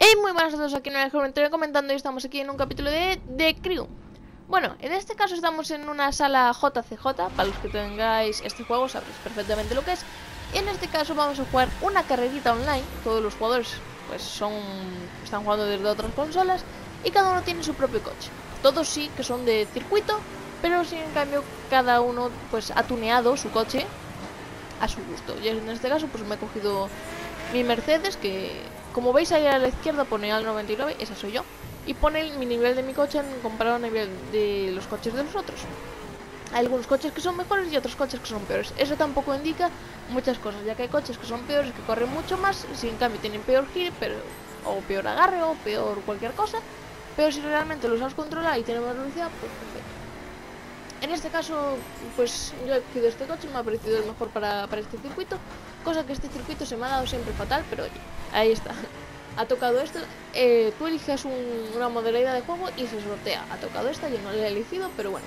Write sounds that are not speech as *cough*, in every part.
Hey, muy buenas a todos, aquí en el comentario comentando y estamos aquí en un capítulo de The Crew. Bueno, en este caso estamos en una sala JCJ, para los que tengáis este juego sabréis perfectamente lo que es. Y en este caso vamos a jugar una carrerita online, todos los jugadores pues son están jugando desde otras consolas y cada uno tiene su propio coche. Todos sí que son de circuito, pero sí en cambio cada uno pues ha tuneado su coche a su gusto. Y en este caso pues me he cogido mi Mercedes que como veis ahí a la izquierda pone al 99, esa soy yo. Y pone mi nivel de mi coche en comparado al nivel de los coches de los otros. Hay algunos coches que son mejores y otros coches que son peores. Eso tampoco indica muchas cosas, ya que hay coches que son peores, que corren mucho más, si en cambio tienen peor giro, pero, o peor agarre, o peor cualquier cosa. Pero si realmente los sabes controlar y tienen más velocidad, pues perfecto. En este caso, pues yo he cogido este coche, me ha parecido el mejor para, para este circuito. Cosa que este circuito se me ha dado siempre fatal, pero oye, ahí está. Ha tocado esto, eh, tú eliges una modalidad de juego y se sortea. Ha tocado esta, yo no la he elegido, pero bueno.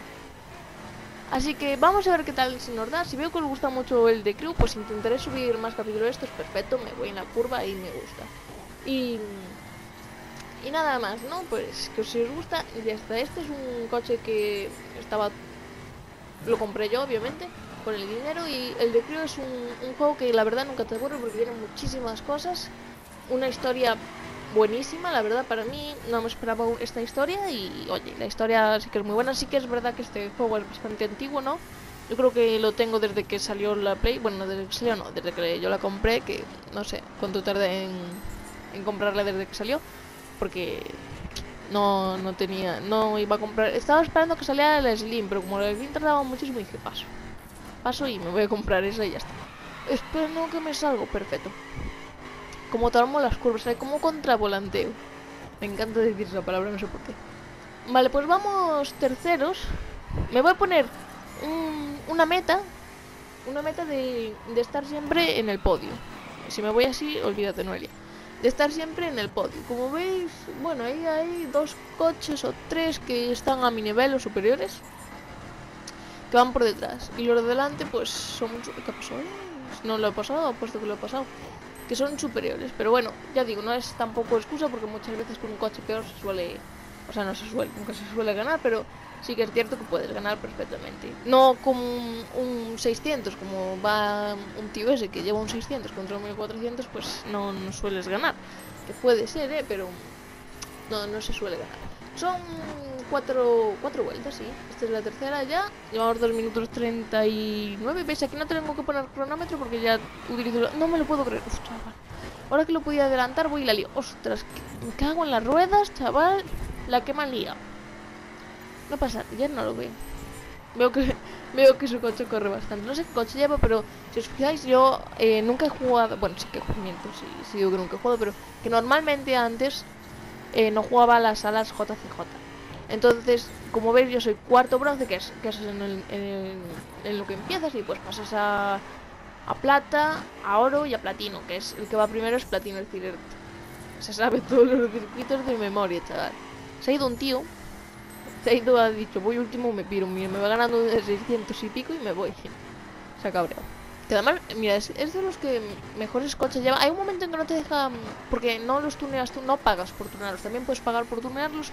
Así que vamos a ver qué tal se nos da. Si veo que os gusta mucho el de Crew, pues intentaré subir más capítulos de estos. Perfecto, me voy en la curva y me gusta. Y, y nada más, ¿no? Pues que si os gusta, ya está. Este es un coche que estaba... Lo compré yo, obviamente con el dinero. Y el de Crew es un, juego que la verdad nunca te aburre porque tiene muchísimas cosas, una historia buenísima, la verdad para mí. No me esperaba esta historia y oye, la historia sí que es muy buena, sí que es verdad que este juego es bastante antiguo, ¿no? Yo creo que lo tengo desde que salió la Play, bueno, desde que salió no, desde que yo la compré, que no sé cuánto tardé en comprarla desde que salió, porque no, no tenía, no iba a comprar, estaba esperando que saliera la Slim, pero como la Slim tardaba muchísimo dije paso. Paso y me voy a comprar esa y ya está. Espero no que me salgo, perfecto. Como tomo las curvas, hay como contravolanteo. Me encanta decir esa palabra, no sé por qué. Vale, pues vamos terceros. Me voy a poner una meta. Una meta de, de estar siempre en el podio. Si me voy así, olvídate, Noelia. De estar siempre en el podio. Como veis, bueno, ahí hay dos coches o tres que están a mi nivel o superiores que van por detrás. Y los de delante, pues son... ¿Qué pasó? No lo he pasado, puesto que lo he pasado. Que son superiores. Pero bueno, ya digo, no es tampoco excusa porque muchas veces con un coche peor se suele... O sea, no se suele, nunca se suele ganar, pero sí que es cierto que puedes ganar perfectamente. No como un, 600, como va un tío ese que lleva un 600 contra un 1400, pues no, sueles ganar. Que puede ser, ¿eh? Pero no, no se suele ganar. Son cuatro, cuatro vueltas, sí. Esta es la tercera ya. Llevamos 2 minutos 39. ¿Veis? Aquí no tengo que poner cronómetro porque ya utilizo... No me lo puedo creer. Chaval. Ahora que lo podía adelantar voy y la lío. Ostras, me cago en las ruedas, chaval. La que me. No pasa, ya no lo veo. Veo que *laughs* veo que su coche corre bastante. No sé qué coche lleva, pero si os fijáis, yo eh, nunca he jugado. Bueno, sí que jugado, sí, sí digo que nunca he jugado, pero que normalmente antes eh, no jugaba a las salas JCJ. Entonces, como veis, yo soy cuarto bronce, que es, que es en, lo que empiezas, y pues pasas a, a plata, a oro y a platino, que es el que va primero es platino, es decir, se sabe todos los circuitos de memoria, chaval. Se ha ido un tío, se ha ido, ha dicho, voy último, me piro, me va ganando de 600 y pico y me voy. Se ha cabreado. Que además, mira, es, de los que mejores coches lleva. Hay un momento en que no te deja, porque no los tuneas tú, no pagas por tunearlos, también puedes pagar por tunearlos,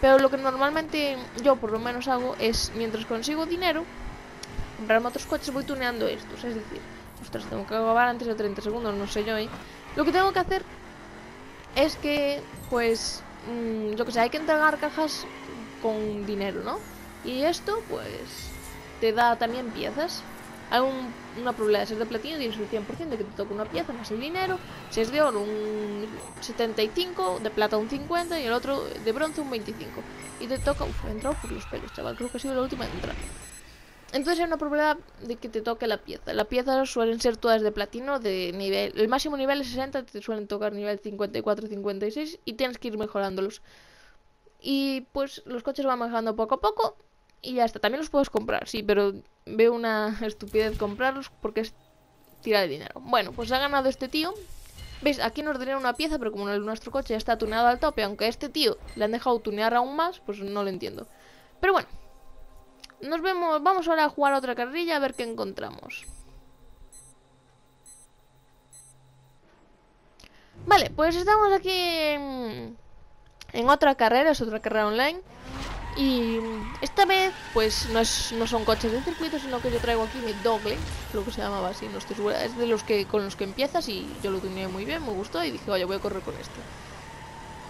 pero lo que normalmente yo por lo menos hago es, mientras consigo dinero, comprarme otros coches, voy tuneando estos. Es decir, ostras, tengo que acabar antes de 30 segundos, no sé yo ahí. Lo que tengo que hacer es que, pues, mmm, yo que sé, hay que entregar cajas con dinero, ¿no? Y esto, pues, te da también piezas. Hay una probabilidad de ser de platino, tienes el 100% de que te toque una pieza más el dinero. Si es de oro, un 75, de plata un 50 y el otro de bronce un 25. Y te toca... Uf, he entrado por los pelos, chaval. Creo que ha sido la última de entrar. Entonces hay una probabilidad de que te toque la pieza. Las piezas suelen ser todas de platino, de nivel... El máximo nivel es 60, te suelen tocar nivel 54, 56 y tienes que ir mejorándolos. Y pues los coches van mejorando poco a poco y ya está. También los puedes comprar, sí, pero veo una *laughs* estupidez comprarlos porque es tirar el dinero. Bueno, pues ha ganado este tío. ¿Veis? Aquí nos darían una pieza, pero como nuestro coche ya está tuneado al tope, aunque a este tío le han dejado tunear aún más, pues no lo entiendo. Pero bueno, nos vemos, vamos ahora a jugar otra carrilla a ver qué encontramos. Vale, pues estamos aquí en, en otra carrera, es otra carrera online. Y esta vez, pues no, es, no son coches de circuito, sino que yo traigo aquí mi Dogle, lo que se llamaba así, no estoy segura. Es de los que con los que empiezas y yo lo tuneé muy bien, me gustó y dije, oye, voy a correr con este.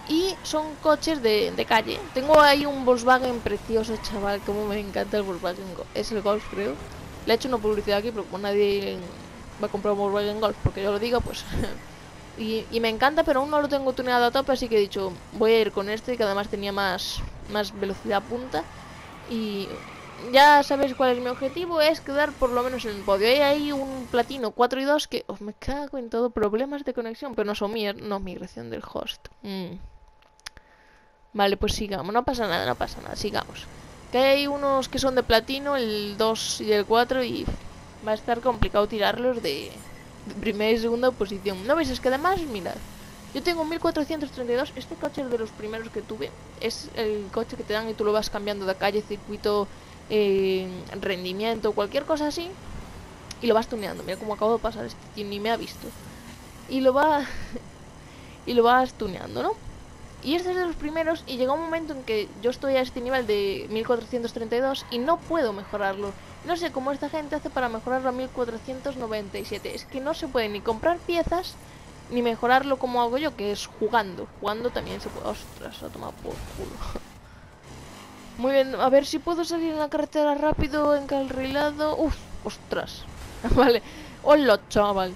Y son coches de, de calle. Tengo ahí un Volkswagen precioso, chaval, como me encanta el Volkswagen. Es el Golf, creo. Le he hecho una publicidad aquí, pero como nadie va a comprar un Volkswagen Golf, porque yo lo digo, pues... *laughs* y, me encanta, pero aún no lo tengo tuneado a tope, así que he dicho, voy a ir con este, que además tenía más más velocidad punta. Y ya sabéis cuál es mi objetivo, es quedar por lo menos en el podio. Hay ahí un platino 4 y 2 que os me cago en todo, problemas de conexión, pero no son mías, no migración del host. Mm. Vale, pues sigamos, no pasa nada, no pasa nada, sigamos. Que hay unos que son de platino, el 2 y el 4 y va a estar complicado tirarlos de primera y segunda posición. ¿No veis? Es que además, mirad, yo tengo 1432, este coche es de los primeros que tuve. Es el coche que te dan y tú lo vas cambiando de calle, circuito, eh, rendimiento, cualquier cosa así. Y lo vas tuneando. Mira cómo acabo de pasar, este ni me ha visto. Y lo va... *laughs* y lo vas tuneando, ¿no? Y este es de los primeros y llega un momento en que yo estoy a este nivel de 1432 y no puedo mejorarlo. No sé cómo esta gente hace para mejorarlo a 1497. Es que no se puede ni comprar piezas ni mejorarlo como hago yo, que es jugando. Jugando también se puede... Ostras, ha tomado por culo. *laughs* Muy bien, a ver si puedo salir en la carretera rápido, encarrilado. Uf, ostras. *laughs* vale. Hola, chaval.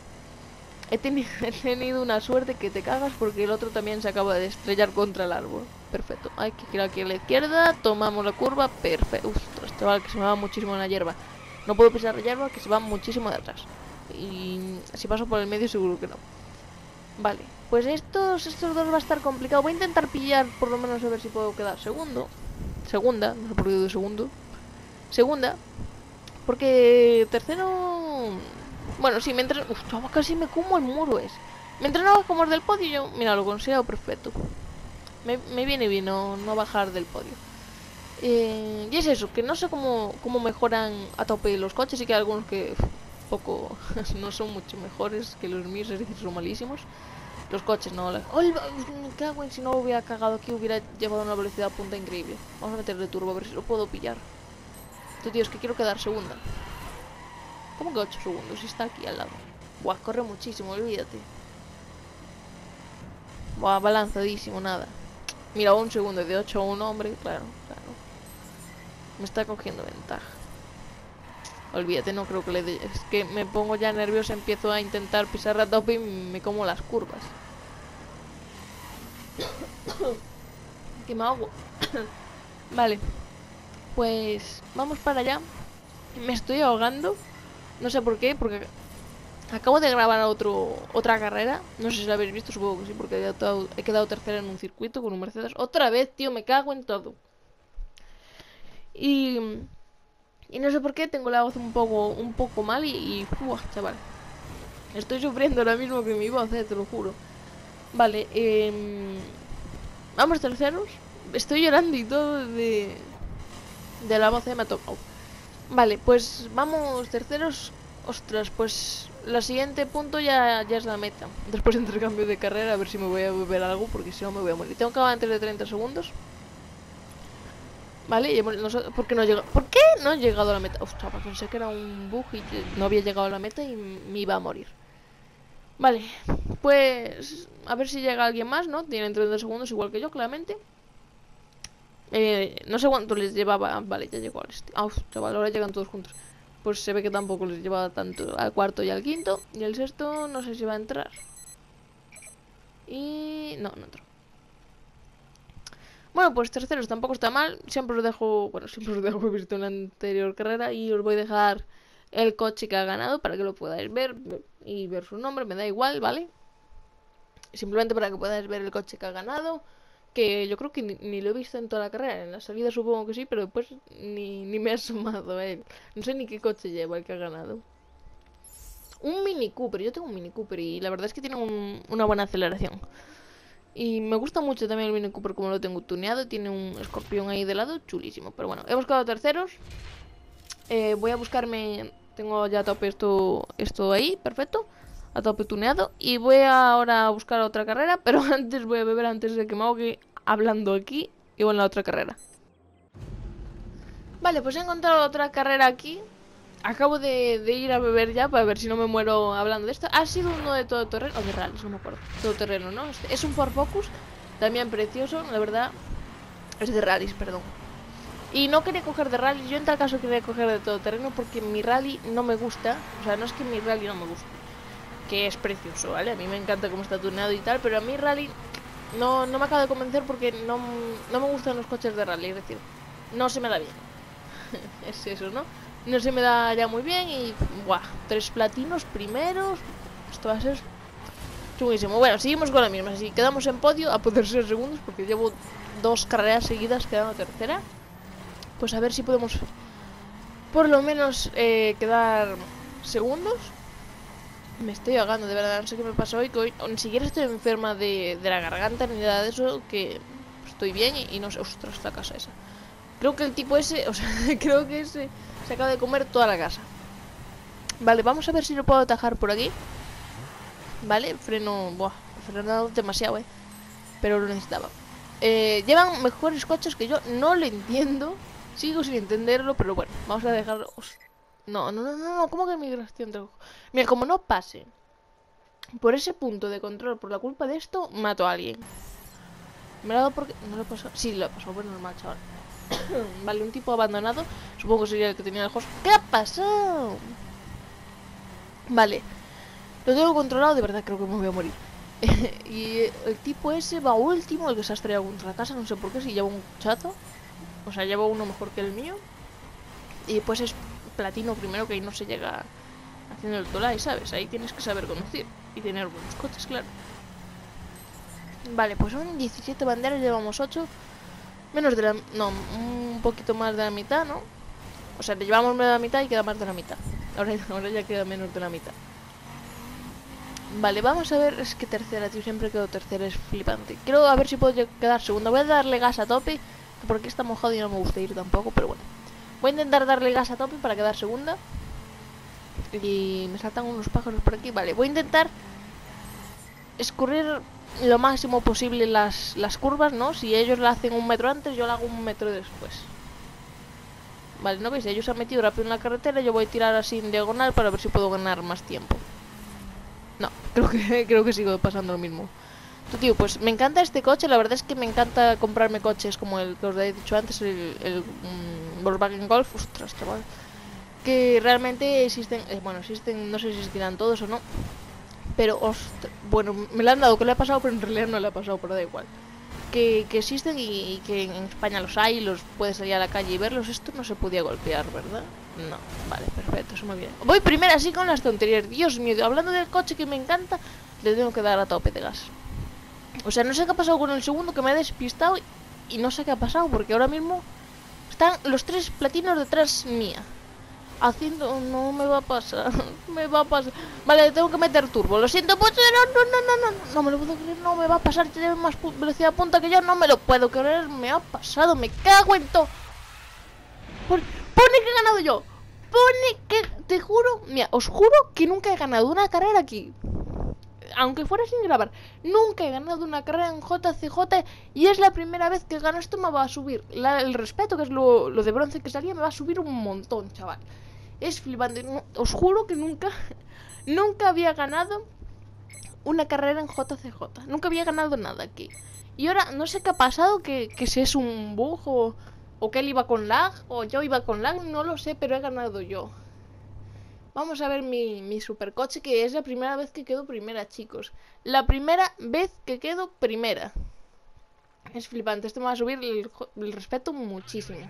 *laughs* He, tenido una suerte que te cagas porque el otro también se acaba de estrellar contra el árbol. Perfecto. Hay que girar aquí a la izquierda. Tomamos la curva. Perfecto. Ostras, chaval, que se me va muchísimo en la hierba. No puedo pisar la hierba, que se va muchísimo de atrás. Y si paso por el medio seguro que no. Vale, pues estos, estos dos va a estar complicado. Voy a intentar pillar, por lo menos a ver si puedo quedar segundo. Segunda, no sé por qué de segundo. Segunda. Porque tercero... Bueno, sí, mientras... Casi me como el muro es. Mientras no como el del podio, yo, mira, lo considero perfecto. Me, me viene bien no, no, bajar del podio. Eh, y es eso, que no sé cómo, cómo mejoran a tope los coches y que hay algunos que poco *laughs* no son mucho mejores que los míos, es decir, son malísimos. Los coches no. La... ¡Oh, me cago en si no hubiera cagado aquí, hubiera llevado una velocidad punta increíble. Vamos a meterle turbo a ver si lo puedo pillar. Tú, tío, es que quiero quedar segunda. ¿Cómo que 8 segundos? Si está aquí al lado. Buah, corre muchísimo, olvídate. Buah, va lanzadísimo, nada. Mira, un segundo de 8 a 1, hombre, claro, claro. Me está cogiendo ventaja. Olvídate, no creo que le dé. Es que me pongo ya nervioso, empiezo a intentar pisar a tope y me como las curvas. *coughs* que me hago. *coughs* vale. Pues vamos para allá. Me estoy ahogando. No sé por qué, porque acabo de grabar otro, otra carrera. No sé si la habéis visto, supongo que sí, porque he quedado, tercera en un circuito con un Mercedes. Otra vez, tío, me cago en todo. Y y no sé por qué tengo la voz un poco, un poco mal y, y chaval. Estoy sufriendo ahora mismo que mi voz, eh, te lo juro. Vale, eh, vamos terceros. Estoy llorando y todo de, de la voz, eh, me ha tocado. Vale, pues vamos terceros. Ostras, pues la siguiente punto ya, ya es la meta. Después intercambio de carrera, a ver si me voy a beber algo, porque si no me voy a morir. Tengo que acabar antes de 30 segundos. Vale, y hemos, ¿por qué no llegado? ¿Por qué no he llegado a la meta? Ostras, pensé que era un bug y no había llegado a la meta y me iba a morir. Vale, pues a ver si llega alguien más, ¿no? Tienen 30 segundos igual que yo, claramente. Eh, no sé cuánto les llevaba. Vale, ya llegó al este. Ah, chaval, ahora llegan todos juntos. Pues se ve que tampoco les llevaba tanto al cuarto y al quinto. Y el sexto no sé si va a entrar. Y... No, no entró. Bueno, pues terceros tampoco está mal. Siempre os dejo, bueno, *laughs* siempre os dejo, visto en la anterior carrera y os voy a dejar el coche que ha ganado para que lo podáis ver y ver su nombre, me da igual, ¿vale? Simplemente para que podáis ver el coche que ha ganado, que yo creo que ni, lo he visto en toda la carrera, en la salida supongo que sí, pero después ni, ni me ha *laughs* sumado a él. No sé ni qué coche lleva el que ha ganado. Un Mini Cooper, yo tengo un Mini Cooper y la verdad es que tiene una buena aceleración. Y me gusta mucho también el Mini Cooper como lo tengo tuneado. Tiene un escorpión ahí de lado, chulísimo. Pero bueno, he buscado terceros. Eh, voy a buscarme... Tengo ya tope esto, esto ahí, perfecto. A tope tuneado. Y voy ahora a buscar otra carrera, *laughs* pero antes voy a beber antes de que me ahogue hablando aquí y voy en la otra carrera. Vale, pues he encontrado otra carrera aquí. Acabo de, ir a beber ya para ver si no me muero hablando de esto. Ha sido uno de todo terreno, o de rallies, no me acuerdo. Todo terreno, ¿no? Este, es un Ford Focus, también precioso, la verdad. Es de rallies, perdón. Y no quería coger de rally, yo en tal caso quería coger de todo terreno porque mi rally no me gusta. O sea, no es que mi rally no me guste, que es precioso, ¿vale? A mí me encanta cómo está tuneado y tal, pero a mí rally no, no me acaba de convencer porque no, no me gustan los coches de rally, es decir, no se me da bien. *laughs* es eso, ¿no? No se me da ya muy bien y, ¡buah! Tres platinos primeros. Esto va a ser chunguísimo. Bueno, seguimos con la misma. Si quedamos en podio, a poder ser segundos, porque llevo dos carreras seguidas quedando tercera. Pues a ver si podemos, por lo menos, eh, quedar segundos. Me estoy ahogando, de verdad. No sé qué me pasó hoy. Que hoy ni siquiera estoy enferma de, de la garganta ni nada de eso. Que estoy bien y, no sé. Ostras, la casa esa. Creo que el tipo ese, *laughs* o sea, creo que ese se acaba de comer toda la casa. Vale, vamos a ver si lo puedo atajar por aquí. Vale, freno... Buah, frenado demasiado, eh. Pero lo necesitaba. Eh, llevan mejores coches que yo. No lo entiendo. Sigo sin entenderlo, pero bueno, vamos a dejarlo... No, no, no, no, no. ¿Cómo que migración? De... Mira, como no pase por ese punto de control por la culpa de esto, mato a alguien. Me lo ha dado porque... No lo he pasado... Sí, lo he pasado. Bueno, normal, chaval. *coughs* vale, un tipo abandonado. Supongo que sería el que tenía el host. ¿Qué ha pasado? Vale. Lo tengo controlado, de verdad creo que me voy a morir. *laughs* y el tipo ese va último, el que se ha estrellado contra la casa, no sé por qué, si lleva un chato. O sea, lleva uno mejor que el mío. Y pues es platino primero, que ahí no se llega haciendo el tolai, ¿sabes? Ahí tienes que saber conducir y tener buenos coches, claro. Vale, pues son 17 banderas, llevamos 8. Menos de la... No, un poquito más de la mitad, ¿no? O sea, le llevamos menos de la mitad y queda más de la mitad. Ahora, *laughs* ahora ya queda menos de la mitad. Vale, vamos a ver. Es que tercera, tío. Siempre quedo tercera. Es flipante. Quiero a ver si puedo quedar segunda. Voy a darle gas a tope. Porque está mojado y no me gusta ir tampoco. Pero bueno. Voy a intentar darle gas a tope para quedar segunda. Y me saltan unos pájaros por aquí. Vale, voy a intentar escurrir lo máximo posible las, las curvas, ¿no? Si ellos la hacen un metro antes, yo la hago un metro después. Vale, ¿no veis? Ellos han metido rápido en la carretera, yo voy a tirar así en diagonal para ver si puedo ganar más tiempo. No, *laughs* creo que, creo que sigo pasando lo mismo. Tío, pues me encanta este coche, la verdad es que me encanta comprarme coches como el que os he dicho antes, el, um, Volkswagen Golf, ostras, chaval. Que realmente existen, eh, bueno, existen, no sé si existirán todos o no, pero, ostras, bueno, me lo han dado que le ha pasado, pero en realidad no le ha pasado, pero da igual. Que, que existen y, que en España los hay, los puedes salir a la calle y verlos. Esto no se podía golpear, ¿verdad? No, vale, perfecto, eso muy bien. Voy primero así con las tonterías. Dios mío, hablando del coche que me encanta, le tengo que dar a tope de gas. O sea, no sé qué ha pasado con el segundo que me ha despistado y no sé qué ha pasado porque ahora mismo están los tres platinos detrás mía haciendo... No me va a pasar, *laughs* me va a pasar. Vale, tengo que meter turbo. Lo siento mucho, no, no, no, no, no, no me lo puedo creer, no me va a pasar. Tiene más velocidad punta que yo, no me lo puedo creer. Me ha pasado, me cago en todo. Pone que he ganado yo. Pone que, te juro, mira, os juro que nunca he ganado una carrera aquí. Aunque fuera sin grabar, nunca he ganado una carrera en JCJ y es la primera vez que gano esto me va a subir. La, el respeto, que es lo, de bronce que salía, me va a subir un montón, chaval. Es flipante. Os juro que nunca, *laughs* nunca había ganado una carrera en JCJ. Nunca había ganado nada aquí. Y ahora no sé qué ha pasado, que, que si es un bug o, o que él iba con lag o yo iba con lag, no lo sé, pero he ganado yo. Vamos a ver mi, mi supercoche, que es la primera vez que quedo primera, chicos. La primera vez que quedo primera. Es flipante, esto me va a subir el, respeto muchísimo.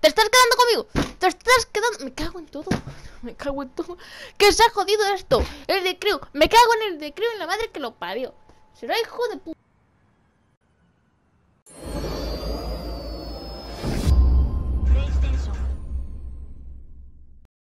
¡Te estás quedando conmigo! ¡Te estás quedando! Me cago en todo. *laughs* Me cago en todo. ¡Que se ha jodido esto! El de Crew. Me cago en el de Crew en la madre que lo parió. Será hijo de puta.